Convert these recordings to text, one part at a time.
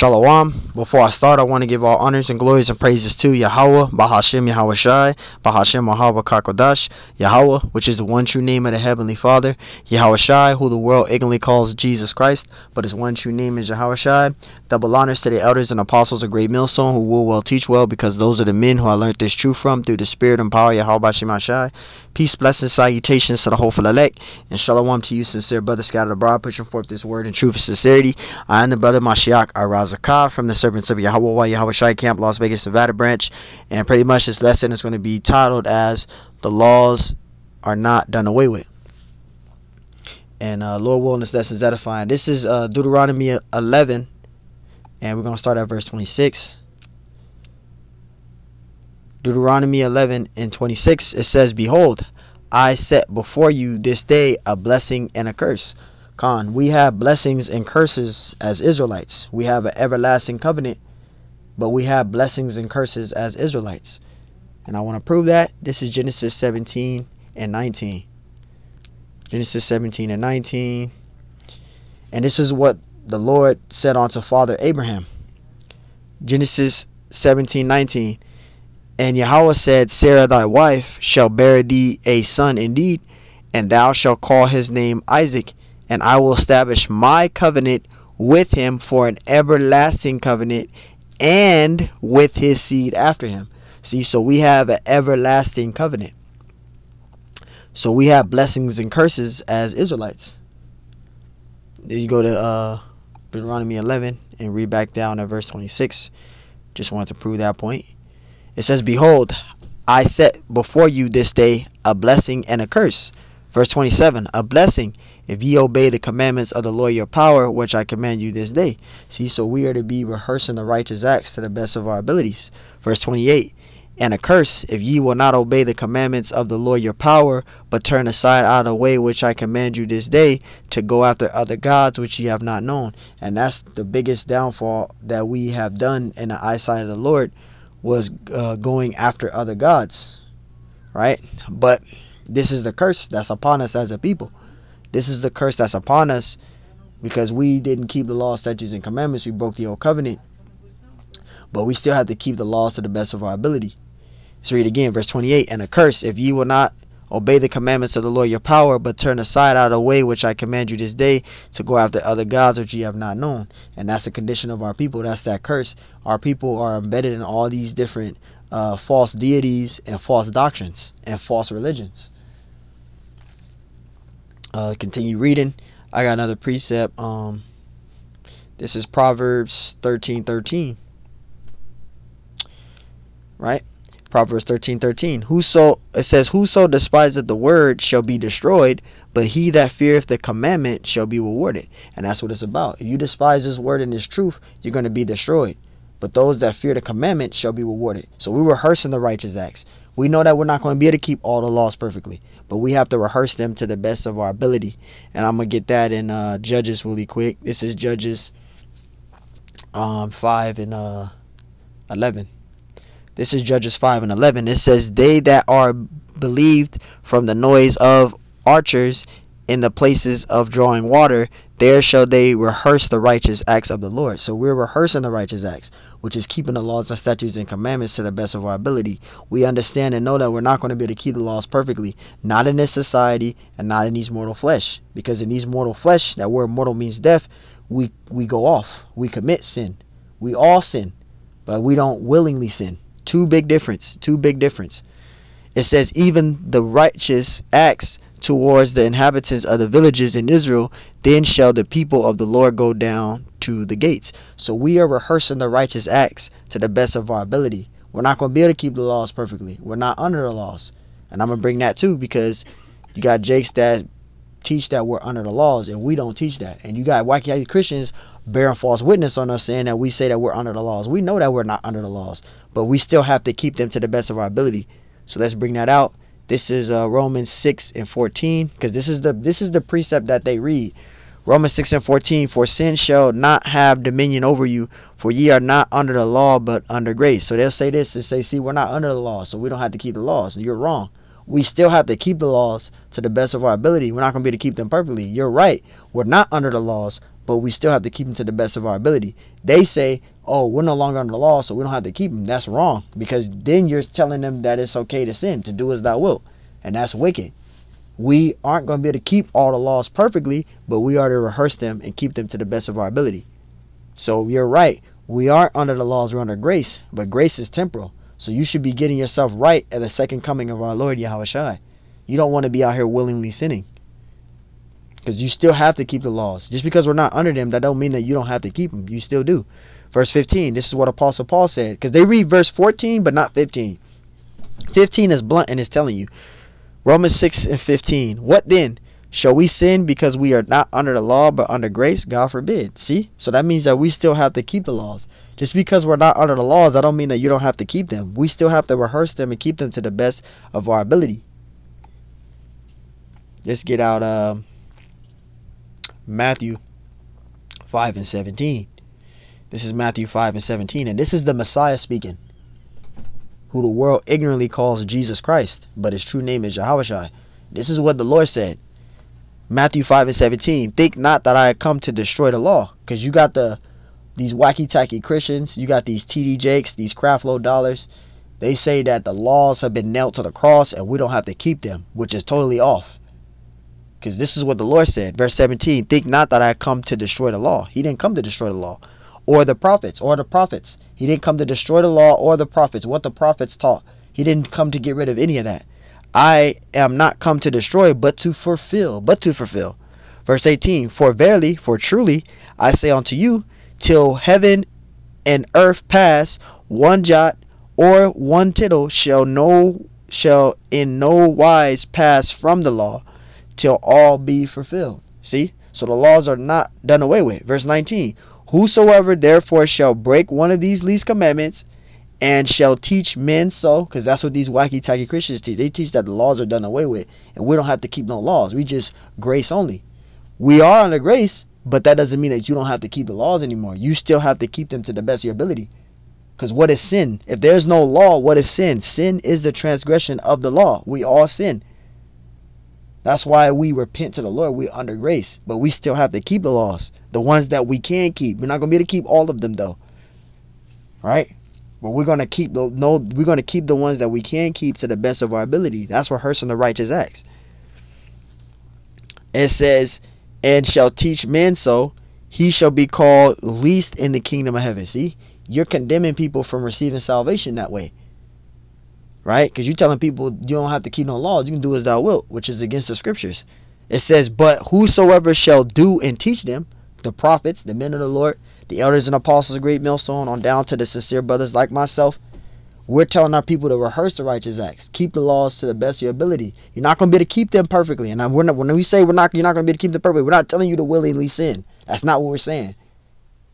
Shalom. Before I start, I want to give all honors and glories and praises to Yahweh, Bahashim Yahweh Shai, Bahashim Mahava Kakodash, Yahweh, which is the one true name of the Heavenly Father, Yahweh Shai, who the world ignorantly calls Jesus Christ, but his one true name is Yahweh Shai. Double honors to the elders and apostles of Great Millstone, who will well teach well, because those are the men who I learned this truth from through the spirit and power Yahweh Bashim Shai. Peace, blessings, salutations to the whole elect, and shalom to you, sincere brother scattered abroad, pushing forth this word in truth and sincerity. I am the brother Mashiach Ira Zakah from the servants of Yahweh Yahweh Shai Camp, Las Vegas, Nevada branch, and pretty much this lesson is going to be titled as "The Laws Are Not Done Away With." And uh, Lord willing, this edifying. This is uh, Deuteronomy 11, and we're going to start at verse 26. Deuteronomy 11 and 26, it says, Behold, I set before you this day a blessing and a curse. Con, we have blessings and curses as Israelites. We have an everlasting covenant, but we have blessings and curses as Israelites. And I want to prove that. This is Genesis 17 and 19. Genesis 17 and 19. And this is what the Lord said unto Father Abraham. Genesis 17 19. And Yahweh said, Sarah thy wife shall bear thee a son indeed, and thou shalt call his name Isaac, and I will establish my covenant with him for an everlasting covenant, and with his seed after him. See, so we have an everlasting covenant. So we have blessings and curses as Israelites. Then you go to uh, Deuteronomy 11 and read back down at verse 26. Just wanted to prove that point. It says, Behold, I set before you this day a blessing and a curse. Verse 27 A blessing if ye obey the commandments of the Lord your power, which I command you this day. See, so we are to be rehearsing the righteous acts to the best of our abilities. Verse 28 And a curse if ye will not obey the commandments of the Lord your power, but turn aside out of the way which I command you this day, to go after other gods which ye have not known. And that's the biggest downfall that we have done in the eyesight of the Lord was uh, going after other gods, right? But this is the curse that's upon us as a people. This is the curse that's upon us because we didn't keep the law, statutes, and commandments. We broke the old covenant. But we still have to keep the laws to the best of our ability. Let's read again, verse 28. And a curse, if ye will not obey the commandments of the Lord your power, but turn aside out of the way which I command you this day to go after other gods which ye have not known. And that's the condition of our people. That's that curse. Our people are embedded in all these different uh, false deities and false doctrines and false religions. Uh, continue reading. I got another precept. Um, this is Proverbs 13 13. Right? Proverbs 13 13. Whoso, it says, Whoso despiseth the word shall be destroyed, but he that feareth the commandment shall be rewarded. And that's what it's about. If you despise this word and this truth, you're going to be destroyed. But those that fear the commandment shall be rewarded. So we're rehearsing the righteous acts. We know that we're not going to be able to keep all the laws perfectly, but we have to rehearse them to the best of our ability. And I'm going to get that in uh, Judges really quick. This is Judges um, 5 and uh, 11. This is Judges 5 and 11. It says, They that are believed from the noise of archers in the places of drawing water, there shall they rehearse the righteous acts of the Lord. So we're rehearsing the righteous acts, which is keeping the laws and statutes and commandments to the best of our ability. We understand and know that we're not going to be able to keep the laws perfectly, not in this society and not in these mortal flesh. Because in these mortal flesh, that word mortal means death, we, we go off. We commit sin. We all sin, but we don't willingly sin. Two big difference. Two big difference. It says even the righteous acts towards the inhabitants of the villages in Israel, then shall the people of the Lord go down to the gates. So we are rehearsing the righteous acts to the best of our ability. We're not going to be able to keep the laws perfectly. We're not under the laws. And I'm going to bring that too because you got Jakes that teach that we're under the laws and we don't teach that. And you got wacky Christians bearing false witness on us saying that we say that we're under the laws. We know that we're not under the laws, but we still have to keep them to the best of our ability. So let's bring that out. This is uh, Romans 6 and 14 because this is the this is the precept that they read. Romans 6 and 14 For sin shall not have dominion over you, for ye are not under the law but under grace. So they'll say this and say, see, we're not under the law, so we don't have to keep the laws. You're wrong. We still have to keep the laws to the best of our ability. We're not going to be able to keep them perfectly. You're right. We're not under the laws, but we still have to keep them to the best of our ability. They say, "Oh, we're no longer under the law, so we don't have to keep them." That's wrong because then you're telling them that it's okay to sin, to do as thou wilt, and that's wicked. We aren't going to be able to keep all the laws perfectly, but we are to rehearse them and keep them to the best of our ability. So you're right. We aren't under the laws, we're under grace, but grace is temporal. So you should be getting yourself right at the second coming of our Lord Yahweh You don't want to be out here willingly sinning. Because you still have to keep the laws. Just because we're not under them, that don't mean that you don't have to keep them. You still do. Verse 15, this is what Apostle Paul said. Because they read verse 14, but not 15. 15 is blunt and is telling you. Romans 6 and 15. What then? Shall we sin because we are not under the law but under grace? God forbid. See? So that means that we still have to keep the laws. Just because we're not under the laws, that don't mean that you don't have to keep them. We still have to rehearse them and keep them to the best of our ability. Let's get out uh, Matthew 5 and 17. This is Matthew 5 and 17. And this is the Messiah speaking, who the world ignorantly calls Jesus Christ, but his true name is Yahweh. This is what the Lord said. Matthew 5 and 17. Think not that I have come to destroy the law. Because you got the these wacky tacky Christians, you got these TD Jakes, these Creflo Dollars. They say that the laws have been nailed to the cross and we don't have to keep them, which is totally off. Because this is what the Lord said. Verse 17 Think not that I come to destroy the law. He didn't come to destroy the law. Or the prophets, or the prophets. He didn't come to destroy the law or the prophets, what the prophets taught. He didn't come to get rid of any of that. I am not come to destroy, but to fulfill, but to fulfill. Verse 18 For verily, for truly, I say unto you, till heaven and earth pass, one jot or one tittle shall no shall in no wise pass from the law till all be fulfilled. See? So the laws are not done away with. Verse 19 Whosoever therefore shall break one of these least commandments and shall teach men so, because that's what these wacky tacky Christians teach. They teach that the laws are done away with, and we don't have to keep no laws. We just grace only. We are under grace, but that doesn't mean that you don't have to keep the laws anymore. You still have to keep them to the best of your ability. Because what is sin? If there's no law, what is sin? Sin is the transgression of the law. We all sin. That's why we repent to the Lord. We're under grace, but we still have to keep the laws, the ones that we can keep. We're not gonna be able to keep all of them though, right? But we're gonna keep the no. We're gonna keep the ones that we can keep to the best of our ability. That's rehearsing the righteous acts. It says, "And shall teach men so, he shall be called least in the kingdom of heaven." See, you're condemning people from receiving salvation that way, right? Because you're telling people you don't have to keep no laws. You can do as thou wilt, which is against the scriptures. It says, "But whosoever shall do and teach them, the prophets, the men of the Lord." the elders and apostles of Great Millstone, on down to the sincere brothers like myself. We're telling our people to rehearse the righteous acts, keep the laws to the best of your ability. You're not going to be able to keep them perfectly. And not, when we say we're not, you're not going to be able to keep them perfectly, we're not telling you to willingly sin. That's not what we're saying.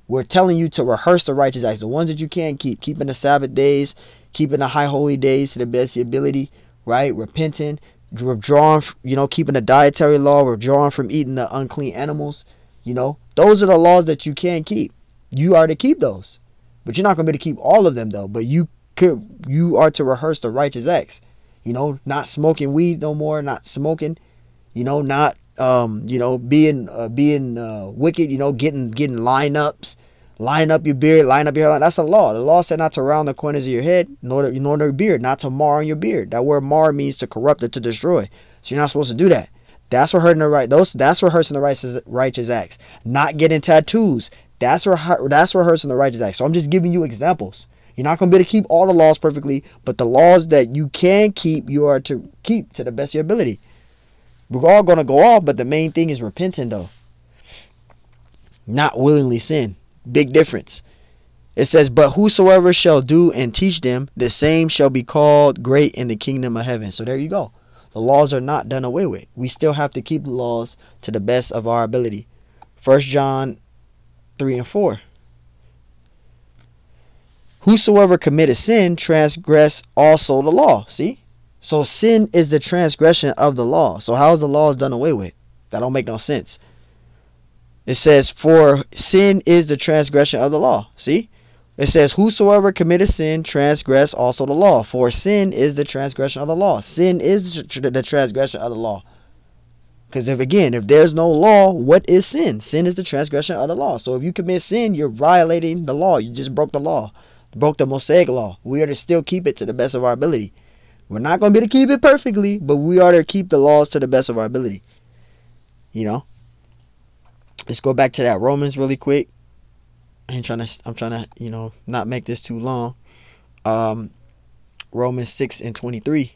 We're telling you to rehearse the righteous acts, the ones that you can keep, keeping the Sabbath days, keeping the high holy days to the best of your ability, right? Repenting, withdrawing, you know, keeping the dietary law, withdrawing from eating the unclean animals. You know, those are the laws that you can keep you are to keep those. But you're not going to be able to keep all of them though. But you could you are to rehearse the righteous acts. You know, not smoking weed no more, not smoking. You know, not um, you know, being uh, being uh, wicked. You know, getting getting lineups, line up your beard, line up your hairline. That's a law. The law said not to round the corners of your head, nor to, nor your beard, not to mar on your beard. That word mar means to corrupt or to destroy. So you're not supposed to do that. That's what hurting the right. Those that's rehearsing the righteous righteous acts. Not getting tattoos. That's where that's rehearsing the righteous acts. So I'm just giving you examples. You're not going to be able to keep all the laws perfectly, but the laws that you can keep, you are to keep to the best of your ability. We're all going to go off, but the main thing is repenting, though. Not willingly sin. Big difference. It says, But whosoever shall do and teach them, the same shall be called great in the kingdom of heaven. So there you go. The laws are not done away with. We still have to keep the laws to the best of our ability. First John 3 and 4. Whosoever committed sin transgress also the law. See? So sin is the transgression of the law. So how is the laws done away with? That don't make no sense. It says, For sin is the transgression of the law. See? It says, Whosoever committed sin transgress also the law. For sin is the transgression of the law. Sin is the transgression of the law. Because if again, if there's no law, what is sin? Sin is the transgression of the law. So if you commit sin, you're violating the law. You just broke the law, broke the Mosaic law. We are to still keep it to the best of our ability. We're not going to be to keep it perfectly, but we are to keep the laws to the best of our ability. You know. Let's go back to that Romans really quick. I'm trying to, I'm trying to, you know, not make this too long. Um, Romans six and twenty three.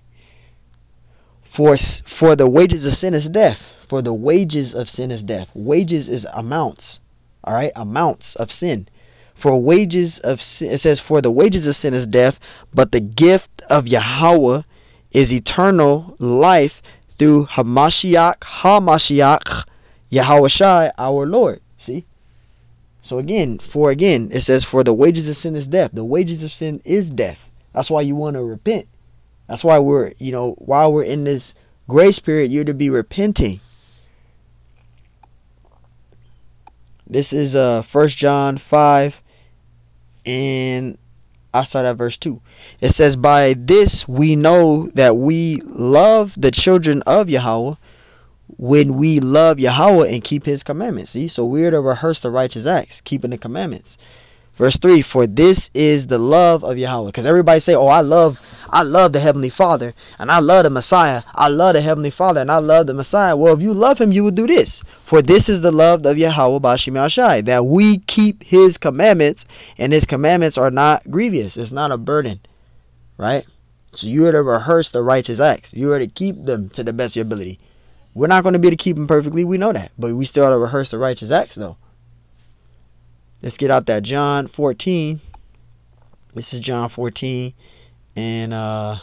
For, for the wages of sin is death. For the wages of sin is death. Wages is amounts. All right, amounts of sin. For wages of sin, it says, for the wages of sin is death, but the gift of Yahweh is eternal life through Hamashiach, Hamashiach, Yahweh Shai, our Lord. See? So again, for again, it says, for the wages of sin is death. The wages of sin is death. That's why you want to repent. That's why we're, you know, while we're in this grace period, you're to be repenting. This is uh First John 5 and I start at verse 2. It says, By this we know that we love the children of Yahweh when we love Yahweh and keep his commandments. See, so we're to rehearse the righteous acts, keeping the commandments. Verse 3 For this is the love of Yahweh. Because everybody say, Oh, I love I love the Heavenly Father and I love the Messiah. I love the Heavenly Father and I love the Messiah. Well, if you love him, you would do this. For this is the love of Yahweh Bashim Shai, that we keep his commandments, and his commandments are not grievous. It's not a burden. Right? So you are to rehearse the righteous acts. You are to keep them to the best of your ability. We're not going to be able to keep them perfectly. We know that. But we still have to rehearse the righteous acts, though. Let's get out that John 14. This is John 14 and uh,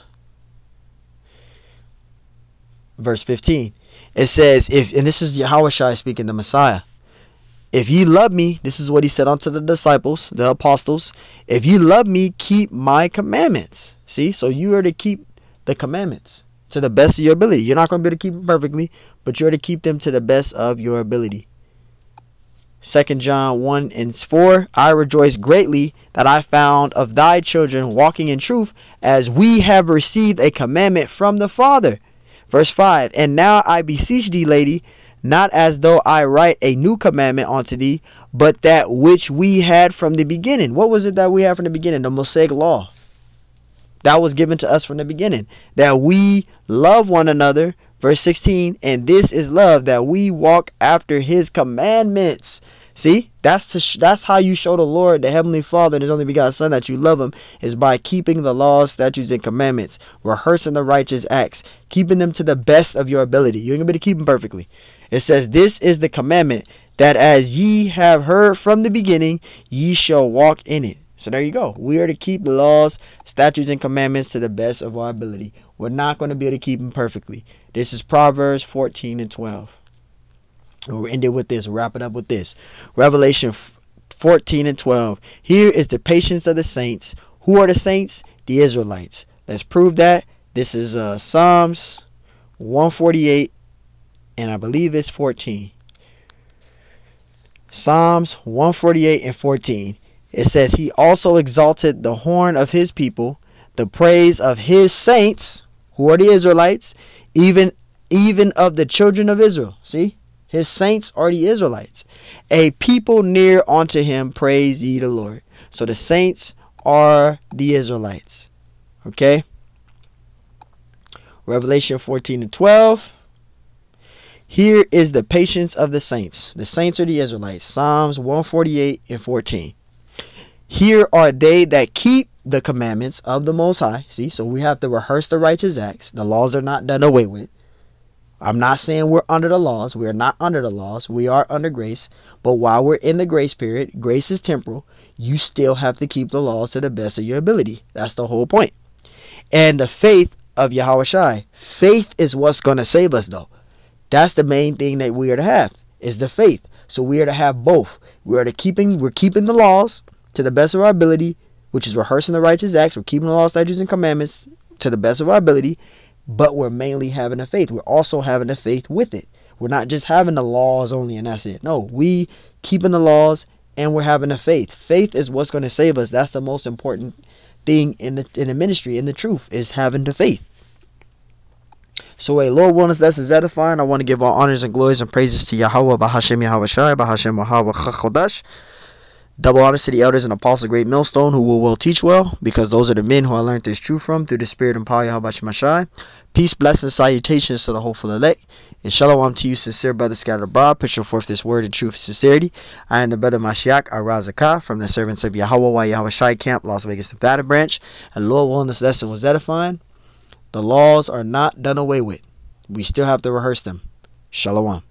verse 15. It says, if and this is Yahweh Shai speaking, the Messiah. If ye love me, this is what he said unto the disciples, the apostles. If ye love me, keep my commandments. See, so you are to keep the commandments to the best of your ability. You're not going to be able to keep them perfectly, but you're to keep them to the best of your ability. Second John 1 and 4 I rejoice greatly that I found of thy children walking in truth as we have received a commandment from the Father. Verse 5 And now I beseech thee, lady, not as though I write a new commandment unto thee, but that which we had from the beginning. What was it that we had from the beginning? The Mosaic law. That was given to us from the beginning. That we love one another Verse 16, and this is love that we walk after his commandments. See, that's to that's how you show the Lord, the Heavenly Father, and His only begotten Son that you love Him is by keeping the laws, statutes, and commandments, rehearsing the righteous acts, keeping them to the best of your ability. You ain't gonna be able to keep them perfectly. It says, "This is the commandment that as ye have heard from the beginning, ye shall walk in it." So there you go. We are to keep the laws, statutes, and commandments to the best of our ability. We're not going to be able to keep them perfectly. This is Proverbs 14 and 12. And we'll end it with this. We'll wrap it up with this. Revelation 14 and 12. Here is the patience of the saints. Who are the saints? The Israelites. Let's prove that. This is uh, Psalms 148 and I believe it's 14. Psalms 148 and 14. It says, He also exalted the horn of his people, the praise of his saints who are the Israelites, even even of the children of Israel. See? His saints are the Israelites. A people near unto him, praise ye the Lord. So the saints are the Israelites. Okay? Revelation 14 and 12. Here is the patience of the saints. The saints are the Israelites. Psalms 148 and 14. Here are they that keep the commandments of the Most High. See, so we have to rehearse the righteous acts. The laws are not done away with. I'm not saying we're under the laws. We are not under the laws. We are under grace. But while we're in the grace period, grace is temporal. You still have to keep the laws to the best of your ability. That's the whole point. And the faith of Yahweh Shai. Faith is what's going to save us, though. That's the main thing that we are to have, is the faith. So we are to have both. We are to keeping, we're keeping the laws to the best of our ability, which is rehearsing the righteous acts. We're keeping the law, statutes, and commandments to the best of our ability, but we're mainly having a faith. We're also having a faith with it. We're not just having the laws only and that's it. No, we keeping the laws and we're having a faith. Faith is what's going to save us. That's the most important thing in the in the ministry in the truth is having the faith. So, a Lord willing, this is edifying. I want to give all honors and glories and praises to Yahweh, Bahashem Yahweh Shai, Bahashem Yahweh Chodesh. Double honors to the elders and apostles of Great Millstone who will well teach well, because those are the men who I learned this truth from through the Spirit and power Yahweh Shai. Peace, blessings, salutations to the hopeful elect. And shalom to you, sincere brother scattered abroad, pushing forth this word in truth and sincerity. I am the brother Mashiach Ira Zakah from the servants of Yahweh Yahweh Shai Camp, Las Vegas, Nevada branch. And Lord willing, this lesson was edifying. The laws are not done away with. We still have to rehearse them. Shalom.